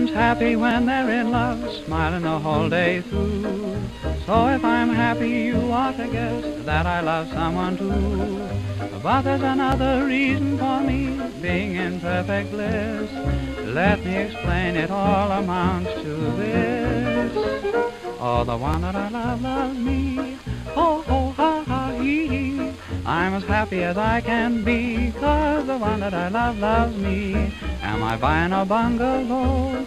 Everyone's happy when they're in love, smiling the whole day through. So if I'm happy, you ought to guess that I love someone too. But there's another reason for me being in perfect bliss. Let me explain, it all amounts to this. Oh, the one that I love loves me. Oh, oh, ha, ha, hee, hee. I'm as happy as I can be, cause the one that I love loves me. Am I buying a bungalow?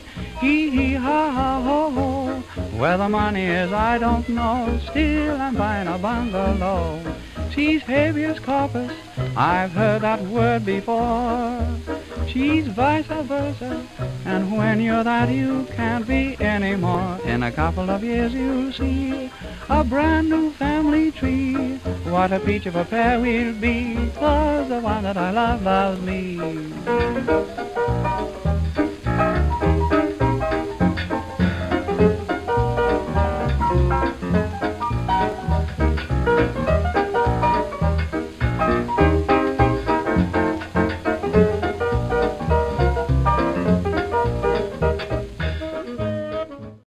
Where the money is, I don't know. Still, I'm buying a bungalow. She's habeas corpus, I've heard that word before. She's vice versa, and when you're that you can't be anymore. In a couple of years you'll see a brand new family tree. What a peach of a pair we'll be, cause the one that I love loves me.